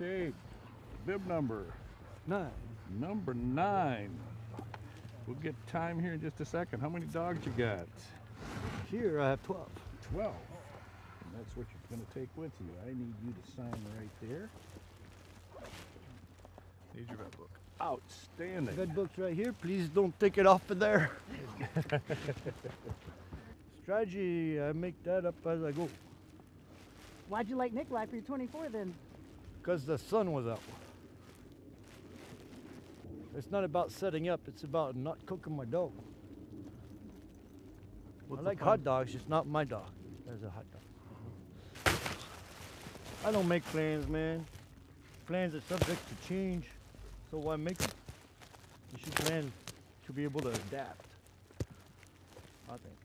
8. Bib number. Nine. Number 9. We'll get time here in just a second. How many dogs you got? Here I have 12. 12. And that's what you're going to take with you. I need you to sign right there. Need your vet book. Outstanding. Vet book's right here. Please don't take it off of there. Strategy, I make that up as I go. Why'd you like Nikolai for your 24 then? Because the sun was up. It's not about setting up, it's about not cooking my dog. What's I like hot dogs, it's not my dog. There's a hot dog. I don't make plans, man. Plans are subject to change, so why make them? You should plan to be able to adapt. I think.